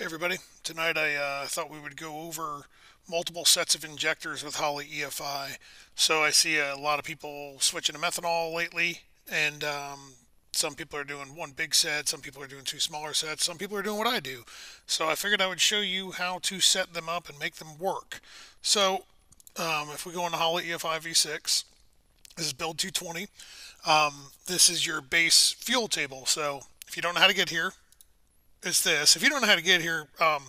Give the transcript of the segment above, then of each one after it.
Hey everybody, tonight I uh, thought we would go over multiple sets of injectors with Holley EFI. So I see a lot of people switching to methanol lately, and um, some people are doing one big set, some people are doing two smaller sets, some people are doing what I do. So I figured I would show you how to set them up and make them work. So um, if we go into Holley EFI V6, this is build 220. Um, this is your base fuel table. So if you don't know how to get here, is this. If you don't know how to get here, um,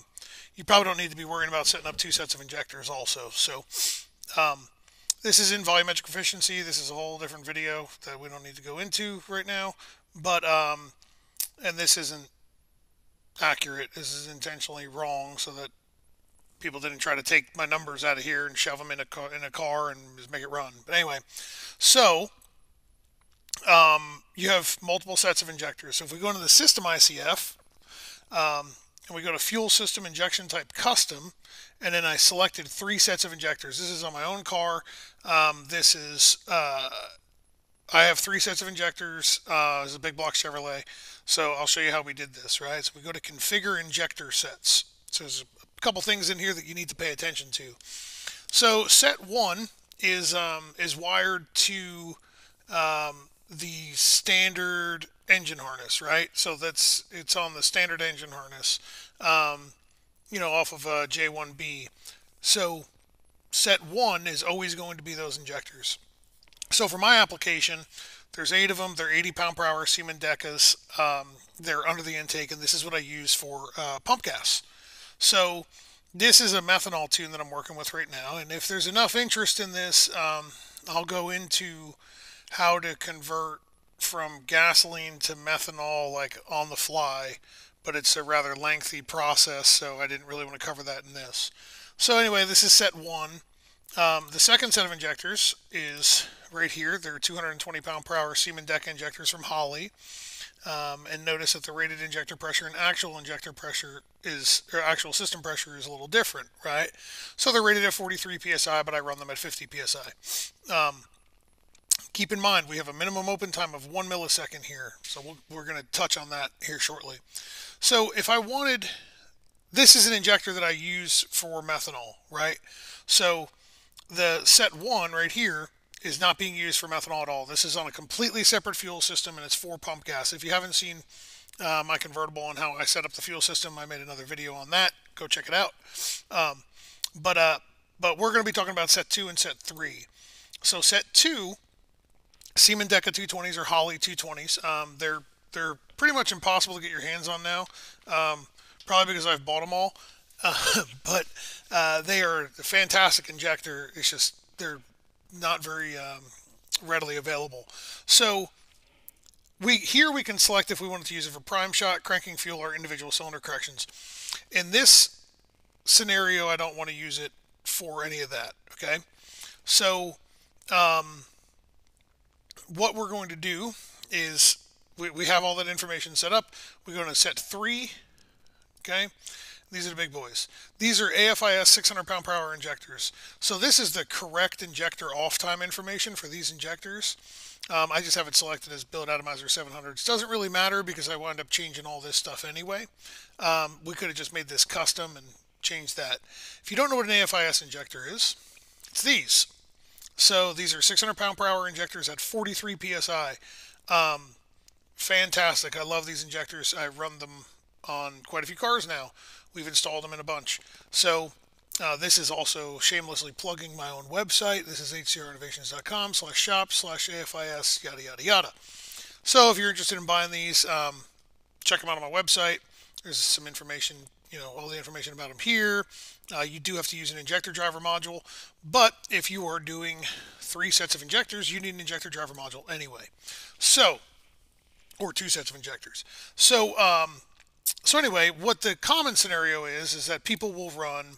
you probably don't need to be worrying about setting up two sets of injectors also. So um, this is in volumetric efficiency. This is a whole different video that we don't need to go into right now. But, um, and this isn't accurate. This is intentionally wrong so that people didn't try to take my numbers out of here and shove them in a car, in a car and make it run. But anyway, so um, you have multiple sets of injectors. So if we go into the system ICF, um, and we go to fuel system injection type custom, and then I selected three sets of injectors. This is on my own car. Um, this is, uh, I have three sets of injectors. Uh, it's a big block Chevrolet. So I'll show you how we did this, right? So we go to configure injector sets. So there's a couple things in here that you need to pay attention to. So set one is, um, is wired to um, the standard engine harness, right? So that's it's on the standard engine harness, um, you know, off of a J1B. So set one is always going to be those injectors. So for my application, there's eight of them. They're 80 pound per hour Siemens Dekas. Um, they're under the intake, and this is what I use for uh, pump gas. So this is a methanol tune that I'm working with right now. And if there's enough interest in this, um, I'll go into how to convert from gasoline to methanol like on the fly, but it's a rather lengthy process, so I didn't really want to cover that in this. So anyway, this is set one. Um, the second set of injectors is right here. They're 220 pound per hour Siemens Deka injectors from Holley. Um, and notice that the rated injector pressure and actual injector pressure is, or actual system pressure is a little different, right? So they're rated at 43 psi, but I run them at 50 psi. Um, Keep in mind, we have a minimum open time of one millisecond here. So we we are going to touch on that here shortly. So if I wanted, this is an injector that I use for methanol, right? So the set one right here is not being used for methanol at all. This is on a completely separate fuel system and it's for pump gas. If you haven't seen uh, my convertible and how I set up the fuel system, I made another video on that. Go check it out. Um, but uh, but we're going to be talking about set two and set three. So set two Siemens Deka 220s or Holley 220s. Um, they're they're pretty much impossible to get your hands on now, um, probably because I've bought them all. Uh, but uh, they are a fantastic injector. It's just they're not very um, readily available. So we here we can select if we wanted to use it for prime shot, cranking fuel, or individual cylinder corrections. In this scenario, I don't want to use it for any of that. Okay, so um, what we're going to do is we, we have all that information set up. We're going to set three. Okay. These are the big boys. These are AFIS 600 pound per hour injectors. So this is the correct injector off time information for these injectors. Um, I just have it selected as billet atomizer 700s. Doesn't really matter because I wound up changing all this stuff anyway. Um, we could have just made this custom and changed that. If you don't know what an AFIS injector is, it's these. So these are 600 pound per hour injectors at 43 psi. Um, fantastic. I love these injectors. I run them on quite a few cars now. We've installed them in a bunch. So uh, this is also shamelessly plugging my own website. This is hcrinnovations.com slash shop slash AFIS yada yada yada. So if you're interested in buying these, um, check them out on my website. There's some information you know all the information about them here. Uh, you do have to use an injector driver module, but if you are doing three sets of injectors, you need an injector driver module anyway. So, or two sets of injectors. So, um, so anyway, what the common scenario is is that people will run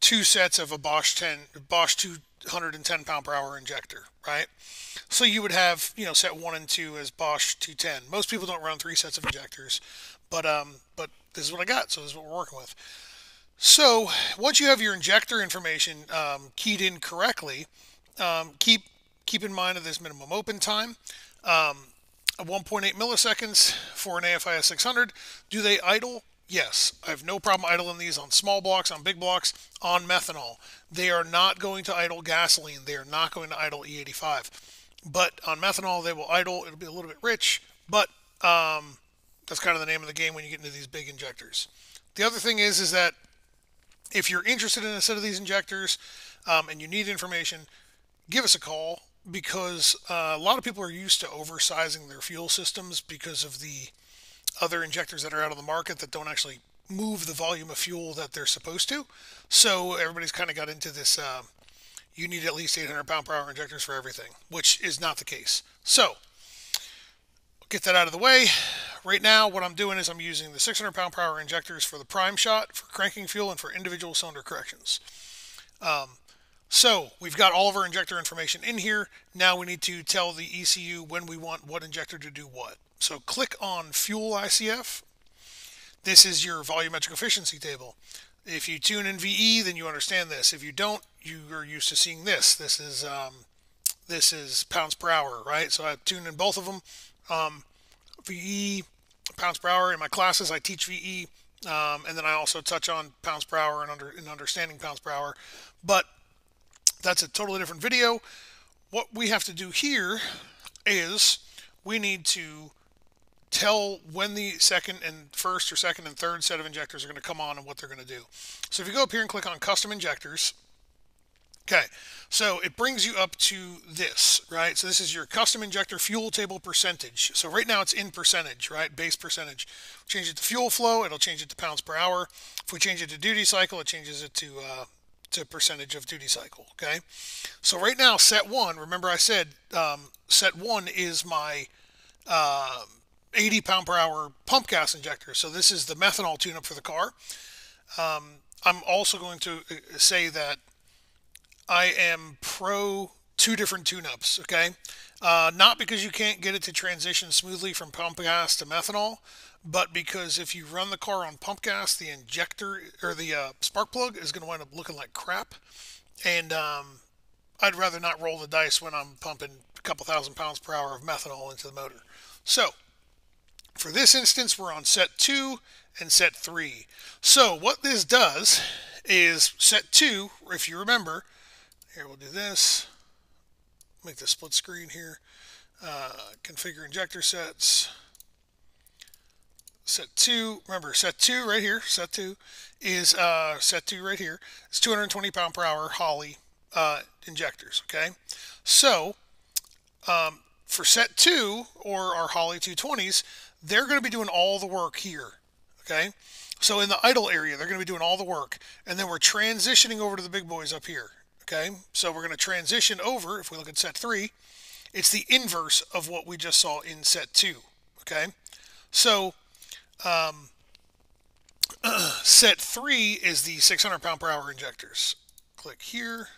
two sets of a Bosch 10 Bosch 210 pound per hour injector, right? So you would have you know set one and two as Bosch 210. Most people don't run three sets of injectors, but um, but this is what I got, so this is what we're working with. So once you have your injector information um, keyed in correctly, um, keep keep in mind of this minimum open time. Um, 1.8 milliseconds for an AFIS 600. Do they idle? Yes, I have no problem idling these on small blocks, on big blocks, on methanol. They are not going to idle gasoline. They are not going to idle E85. But on methanol, they will idle. It'll be a little bit rich, but um, that's kind of the name of the game when you get into these big injectors. The other thing is, is that if you're interested in a set of these injectors um, and you need information, give us a call because uh, a lot of people are used to oversizing their fuel systems because of the other injectors that are out on the market that don't actually move the volume of fuel that they're supposed to. So everybody's kind of got into this. Uh, you need at least 800 pound per hour injectors for everything, which is not the case. So get that out of the way. Right now, what I'm doing is I'm using the 600 pound per hour injectors for the prime shot, for cranking fuel, and for individual cylinder corrections. Um, so we've got all of our injector information in here. Now we need to tell the ECU when we want what injector to do what. So click on Fuel ICF. This is your volumetric efficiency table. If you tune in VE, then you understand this. If you don't, you are used to seeing this. This is um, this is pounds per hour, right? So I tune in both of them. Um, VE pounds per hour in my classes. I teach VE, um, and then I also touch on pounds per hour and under in understanding pounds per hour. But that's a totally different video. What we have to do here is we need to tell when the second and first or second and third set of injectors are going to come on and what they're going to do. So if you go up here and click on custom injectors, okay, so it brings you up to this, right? So this is your custom injector fuel table percentage. So right now it's in percentage, right? Base percentage. Change it to fuel flow, it'll change it to pounds per hour. If we change it to duty cycle, it changes it to uh, to percentage of duty cycle. Okay, so right now set one. Remember I said um, set one is my uh, 80 pound per hour pump gas injector. So this is the methanol tune-up for the car. Um, I'm also going to uh, say that I am pro two different tune-ups. Okay, uh, not because you can't get it to transition smoothly from pump gas to methanol, but because if you run the car on pump gas, the injector or the uh, spark plug is going to wind up looking like crap. And um, I'd rather not roll the dice when I'm pumping a couple thousand pounds per hour of methanol into the motor. So for this instance, we're on set two and set three. So what this does is set two, if you remember, here we'll do this, make the split screen here, uh, configure injector sets, set two, remember set two right here, set two is uh, set two right here. It's 220 pound per hour Holley uh, injectors. Okay, so um, for set two or our Holley 220s, they're going to be doing all the work here. Okay, so in the idle area, they're going to be doing all the work, and then we're transitioning over to the big boys up here. Okay, so we're going to transition over. If we look at set three, it's the inverse of what we just saw in set two. Okay, so um, set three is the 600 pound per hour injectors. Click here,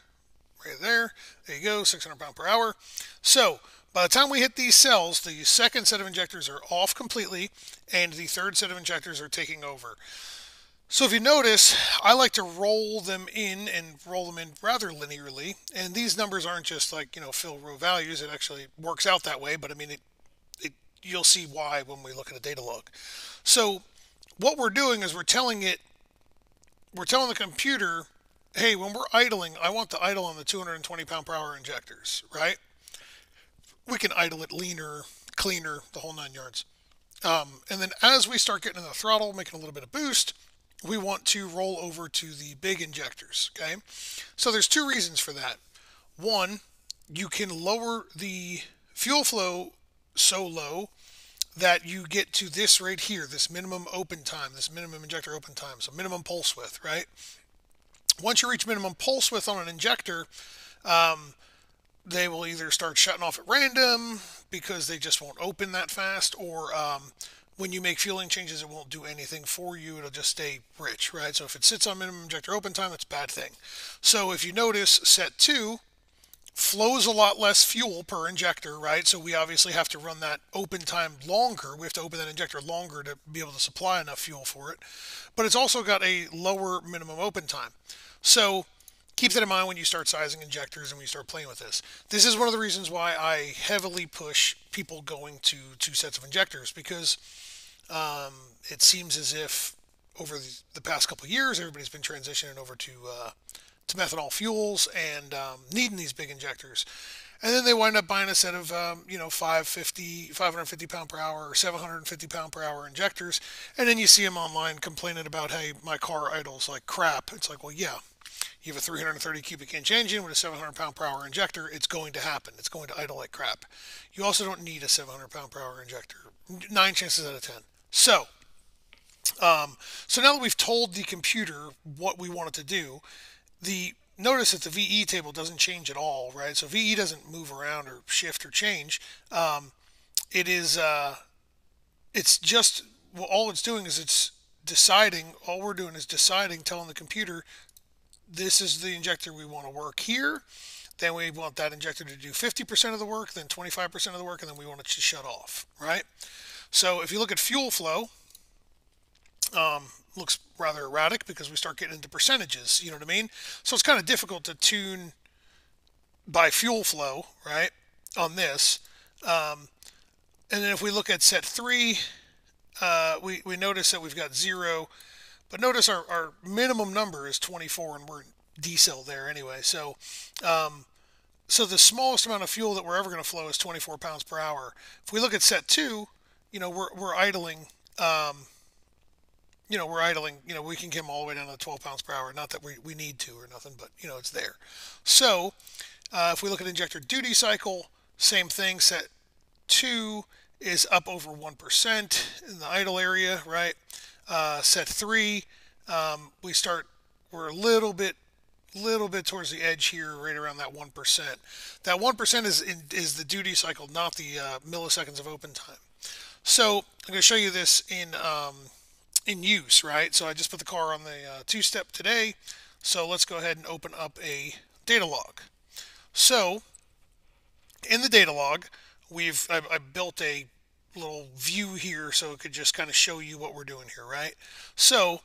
right there. There you go, 600 pound per hour. So by the time we hit these cells, the second set of injectors are off completely, and the third set of injectors are taking over. So if you notice, I like to roll them in and roll them in rather linearly. And these numbers aren't just like, you know, fill row values. It actually works out that way, but I mean, it, it you'll see why when we look at a data log. So what we're doing is we're telling it, we're telling the computer, hey, when we're idling, I want to idle on the 220 pound per hour injectors, right? We can idle it leaner, cleaner, the whole nine yards. Um, and then as we start getting in the throttle, making a little bit of boost, we want to roll over to the big injectors, okay? So there's two reasons for that. One, you can lower the fuel flow so low that you get to this right here, this minimum open time, this minimum injector open time, so minimum pulse width, right? Once you reach minimum pulse width on an injector, um, they will either start shutting off at random because they just won't open that fast, or um, when you make fueling changes, it won't do anything for you. It'll just stay rich, right? So if it sits on minimum injector open time, that's a bad thing. So if you notice, set two flows a lot less fuel per injector, right? So we obviously have to run that open time longer. We have to open that injector longer to be able to supply enough fuel for it. But it's also got a lower minimum open time. So keep that in mind when you start sizing injectors and when you start playing with this. This is one of the reasons why I heavily push people going to two sets of injectors because um, it seems as if over the, past couple years, everybody's been transitioning over to uh, to methanol fuels and um, needing these big injectors. And then they wind up buying a set of, um, you know, 550, 550 pound per hour or 750 pound per hour injectors. And then you see them online complaining about, hey, my car idles like crap. It's like, well, yeah, you have a 330 cubic inch engine with a 700 pound per hour injector. It's going to happen. It's going to idle like crap. You also don't need a 700 pound per hour injector. Nine chances out of 10. So, um, so now that we've told the computer what we want it to do, the notice that the VE table doesn't change at all, right? So VE doesn't move around or shift or change. Um, it is, uh, it's just, well, all it's doing is it's deciding, all we're doing is deciding, telling the computer, this is the injector we want to work here. Then we want that injector to do 50% of the work, then 25% of the work, and then we want it to shut off, right? So if you look at fuel flow, um, looks rather erratic because we start getting into percentages, you know what I mean? So it's kind of difficult to tune by fuel flow, right, on this. Um, and then if we look at set three, uh, we, we notice that we've got zero, but notice our, our minimum number is 24 and we're in decel there anyway. So, um, so the smallest amount of fuel that we're ever going to flow is 24 pounds per hour. If we look at set two, you know, we're, we're idling, um, you know, we're idling, you know, we can get all the way down to 12 pounds per hour. Not that we, we need to or nothing, but, you know, it's there. So uh, if we look at injector duty cycle, same thing, set two is up over 1% in the idle area, right? Uh, set three, um, we start, we're a little bit, little bit towards the edge here, right around that 1%. That 1% is, in, is the duty cycle, not the uh, milliseconds of open time. So I'm going to show you this in, um, in use, right? So I just put the car on the uh, two-step today. So let's go ahead and open up a data log. So in the data log, we've I, I built a little view here so it could just kind of show you what we're doing here, right? So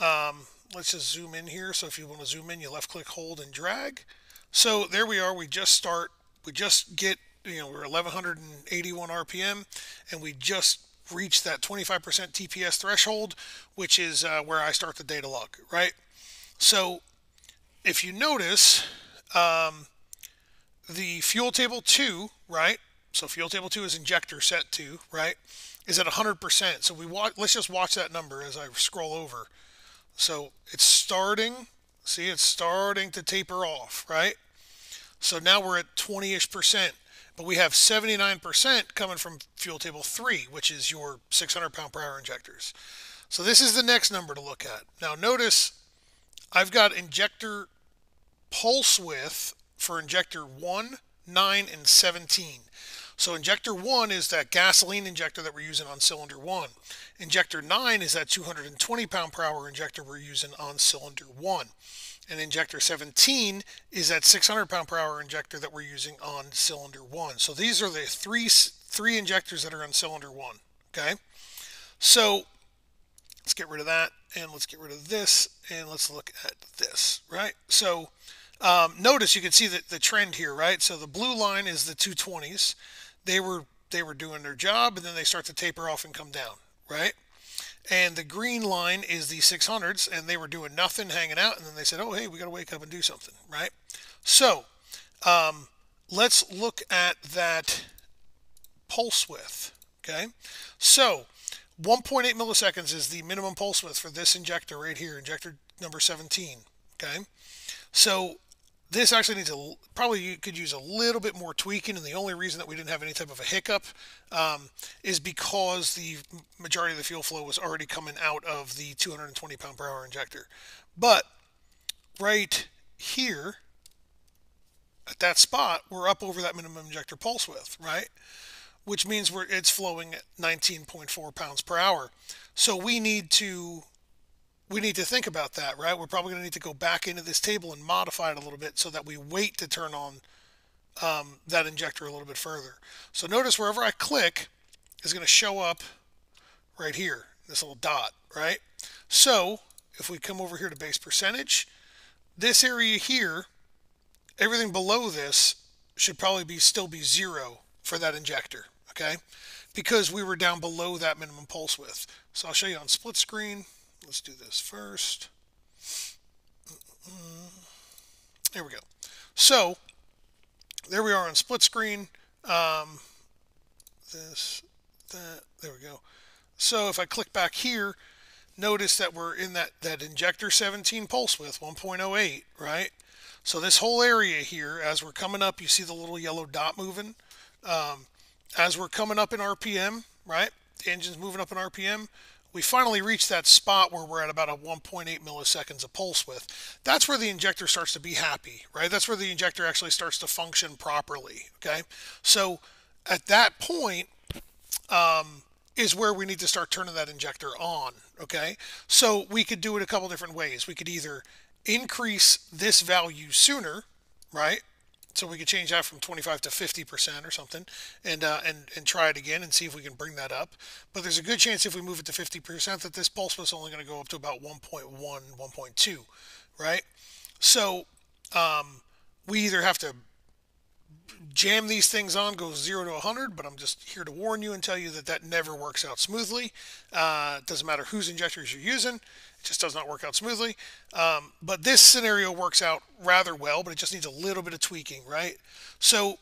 um, let's just zoom in here. So if you want to zoom in, you left click, hold, and drag. So there we are. We just start, we just get, you know, we're 1181 RPM and we just reach that 25% TPS threshold, which is uh, where I start the data log, right? So if you notice, um, the fuel table 2, right? So fuel table 2 is injector set 2, right? Is at 100%. So we watch, let's just watch that number as I scroll over. So it's starting, see, it's starting to taper off, right? So now we're at 20-ish percent but we have 79% coming from fuel table 3, which is your 600 pound per hour injectors. So this is the next number to look at. Now notice I've got injector pulse width for injector 1, 9, and 17. So injector 1 is that gasoline injector that we're using on cylinder 1. Injector 9 is that 220 pound per hour injector we're using on cylinder 1 and injector 17 is that 600 pound per hour injector that we're using on cylinder 1. So these are the three three injectors that are on cylinder 1, okay? So let's get rid of that and let's get rid of this and let's look at this, right? So um, notice you can see the, the trend here, right? So the blue line is the 220s. They were they were doing their job and then they start to taper off and come down, right? And the green line is the 600s, and they were doing nothing, hanging out, and then they said, oh, hey, we got to wake up and do something, right? So um, let's look at that pulse width, okay? So 1.8 milliseconds is the minimum pulse width for this injector right here, injector number 17, okay? So this actually needs a probably you could use a little bit more tweaking and the only reason that we didn't have any type of a hiccup um, is because the majority of the fuel flow was already coming out of the 220 pound per hour injector. But right here at that spot we're up over that minimum injector pulse width right? Which means we're it's flowing at 19.4 pounds per hour. So we need to we need to think about that, right? We're probably going to need to go back into this table and modify it a little bit so that we wait to turn on um, that injector a little bit further. So notice wherever I click is going to show up right here, this little dot, right? So if we come over here to base percentage, this area here, everything below this should probably be still be zero for that injector, okay? Because we were down below that minimum pulse width. So I'll show you on split screen let's do this first. There we go. So there we are on split screen. Um, this, that, there we go. So if I click back here, notice that we're in that, that injector 17 pulse width, 1.08, right? So this whole area here, as we're coming up, you see the little yellow dot moving. Um, as we're coming up in RPM, right? The engine's moving up in RPM we finally reach that spot where we're at about a 1.8 milliseconds of pulse width. That's where the injector starts to be happy, right? That's where the injector actually starts to function properly, okay? So at that point um, is where we need to start turning that injector on, okay? So we could do it a couple different ways. We could either increase this value sooner, right? So we could change that from 25 to 50 percent or something, and uh, and and try it again and see if we can bring that up. But there's a good chance if we move it to 50 percent that this pulse was only going to go up to about 1.1, 1.2, right? So um, we either have to jam these things on, go zero to 100, but I'm just here to warn you and tell you that that never works out smoothly. Uh, doesn't matter whose injectors you're using. It just does not work out smoothly. Um, but this scenario works out rather well, but it just needs a little bit of tweaking, right? So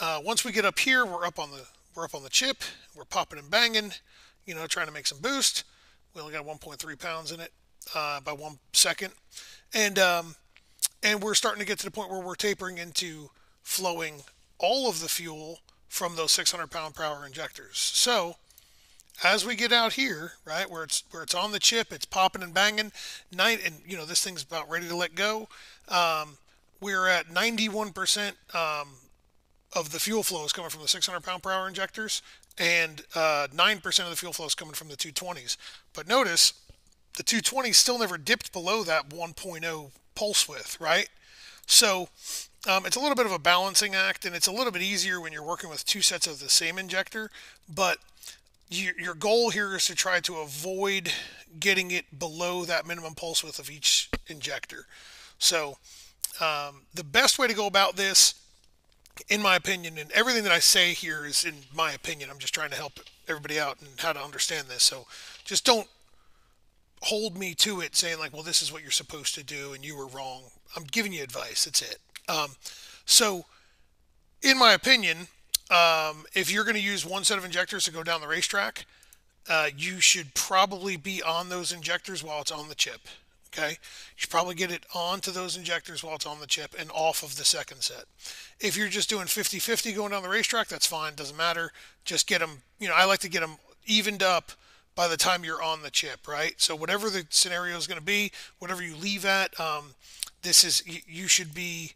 uh, once we get up here, we're up on the we're up on the chip. We're popping and banging, you know, trying to make some boost. We only got 1.3 pounds in it uh, by one second, and um, and we're starting to get to the point where we're tapering into flowing all of the fuel from those 600 pound per hour injectors. So as we get out here, right, where it's where it's on the chip, it's popping and banging, nine, and you know this thing's about ready to let go. Um, we're at 91% um, of the fuel flow is coming from the 600 pound per hour injectors, and uh, 9% of the fuel flow is coming from the 220s. But notice the 220s still never dipped below that 1.0 pulse width, right? So um, it's a little bit of a balancing act, and it's a little bit easier when you're working with two sets of the same injector, but your goal here is to try to avoid getting it below that minimum pulse width of each injector. So um, the best way to go about this, in my opinion, and everything that I say here is in my opinion, I'm just trying to help everybody out and how to understand this. So just don't hold me to it saying like, well, this is what you're supposed to do and you were wrong. I'm giving you advice. That's it. Um, so in my opinion, um, if you're going to use one set of injectors to go down the racetrack, uh, you should probably be on those injectors while it's on the chip. Okay, you should probably get it onto those injectors while it's on the chip and off of the second set. If you're just doing 50-50 going down the racetrack, that's fine. Doesn't matter. Just get them. You know, I like to get them evened up by the time you're on the chip, right? So whatever the scenario is going to be, whatever you leave at, um, this is you should be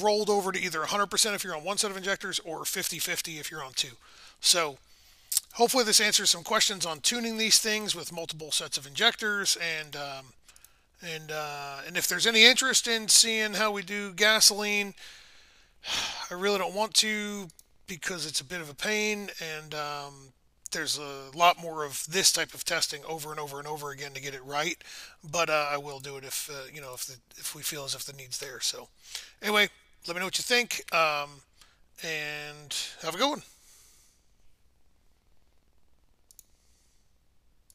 rolled over to either 100% if you're on one set of injectors or 50-50 if you're on two. So hopefully this answers some questions on tuning these things with multiple sets of injectors and um, and uh, and if there's any interest in seeing how we do gasoline, I really don't want to because it's a bit of a pain and um, there's a lot more of this type of testing over and over and over again to get it right. But uh, I will do it if uh, you know if the, if we feel as if the need's there. So anyway, let me know what you think, um, and have a good one.